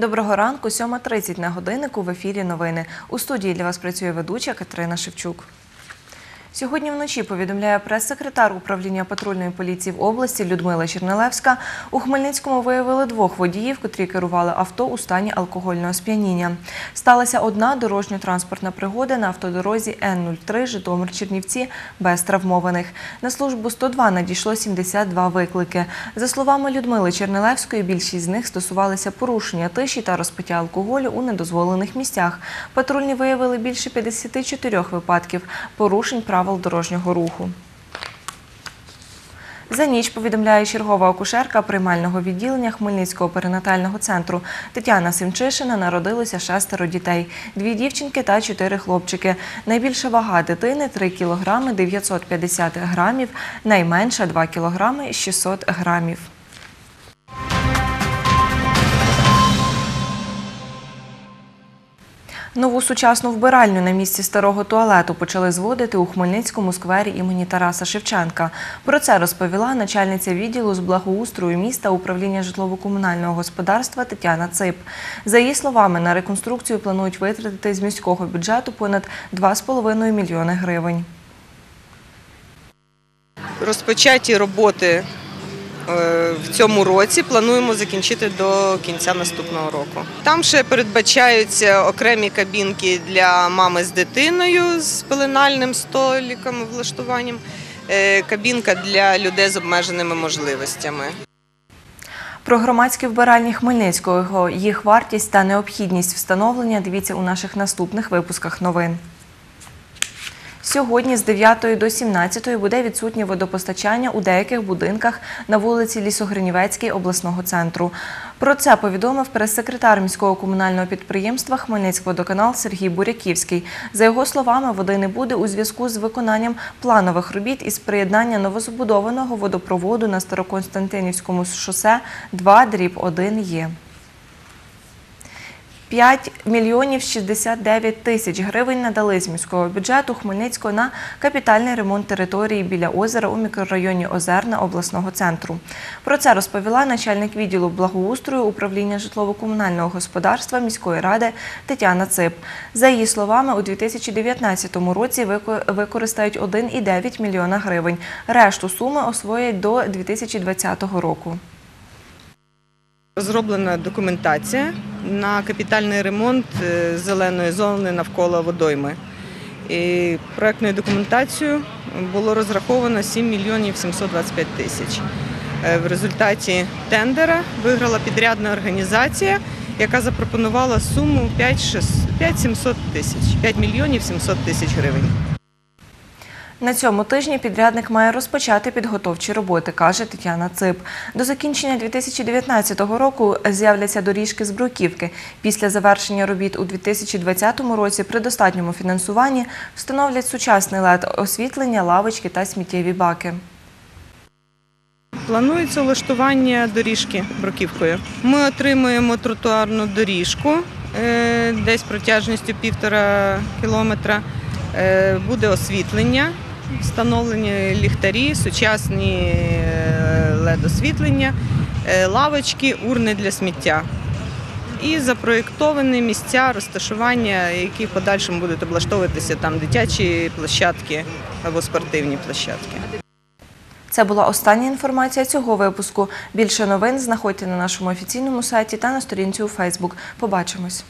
Доброго ранку, 7.30 на годиннику в ефірі новини. У студії для вас працює ведуча Катерина Шевчук. Сьогодні вночі повідомляє прес-секретар управління патрульної поліції в області Людмила Чернелевська. У Хмельницькому виявили двох водіїв, котрі керували авто у стані алкогольного сп'яніння. Сталася одна дорожньо-транспортна пригода на автодорозі Н-03 Житомир-Чернівці без травмованих. На службу 102 надійшло 72 виклики. За словами Людмили Чернелевської, більшість з них стосувалися порушення тиші та розпиття алкоголю у недозволених місцях. Патрульні виявили більше 54 випадків порушень правил дорожнього руху. За ніч повідомляє чергова акушерка приймального відділення Хмельницького перинатального центру. Тетяна Симчишина народилося шестеро дітей, дві дівчинки та чотири хлопчики. Найбільша вага дитини 3 кілограми 950 грамів, найменша 2 кілограми 600 грамів. Нову сучасну вбиральню на місці старого туалету почали зводити у Хмельницькому сквері імені Тараса Шевченка. Про це розповіла начальниця відділу з благоустрою міста управління житлово-комунального господарства Тетяна Цип. За її словами, на реконструкцію планують витратити з міського бюджету понад 2,5 мільйони гривень. Розпочаті роботи в цьому році плануємо закінчити до кінця наступного року. Там ще передбачаються окремі кабінки для мами з дитиною з пеленальним столиком, влаштуванням, е, кабінка для людей з обмеженими можливостями. Про громадські вбиральні Хмельницького, їх вартість та необхідність встановлення дивіться у наших наступних випусках новин. Сьогодні з 9 до 17 буде відсутнє водопостачання у деяких будинках на вулиці Лісогринівецькій обласного центру. Про це повідомив прес-секретар міського комунального підприємства Хмельницькводоканал Сергій Буряківський. За його словами, води не буде у зв'язку з виконанням планових робіт із приєднання новозбудованого водопроводу на Староконстантинівському шосе 2 дріб 1 є. 5 мільйонів 69 тисяч гривень надали з міського бюджету Хмельницького на капітальний ремонт території біля озера у мікрорайоні Озерна обласного центру. Про це розповіла начальник відділу благоустрою управління житлово-комунального господарства міської ради Тетяна Цип. За її словами, у 2019 році вико- використають 1,9 мільйона гривень. Решту суми освоять до 2020 року. Розроблена документація на капітальний ремонт е, зеленої зони навколо водойми. І проектною документацією було розраховано 7 мільйонів 725 тисяч. Е, В результаті тендера виграла підрядна організація, яка запропонувала суму 5 700 тисяч, 5 мільйонів 700 тисяч гривень. На цьому тижні підрядник має розпочати підготовчі роботи, каже Тетяна Цип. До закінчення 2019 року з'являться доріжки з бруківки. Після завершення робіт у 2020 році при достатньому фінансуванні встановлять сучасний лед освітлення, лавочки та сміттєві баки. Планується влаштування доріжки бруківкою. Ми отримуємо тротуарну доріжку е, десь протяжністю півтора кілометра. Е, Буде освітлення, встановлені ліхтарі, сучасні лед-освітлення, е, лавочки, урни для сміття. І запроєктовані місця розташування, які в подальшому будуть облаштовуватися там дитячі площадки або спортивні площадки. Це була остання інформація цього випуску. Більше новин знаходьте на нашому офіційному сайті та на сторінці у Фейсбук. Побачимось.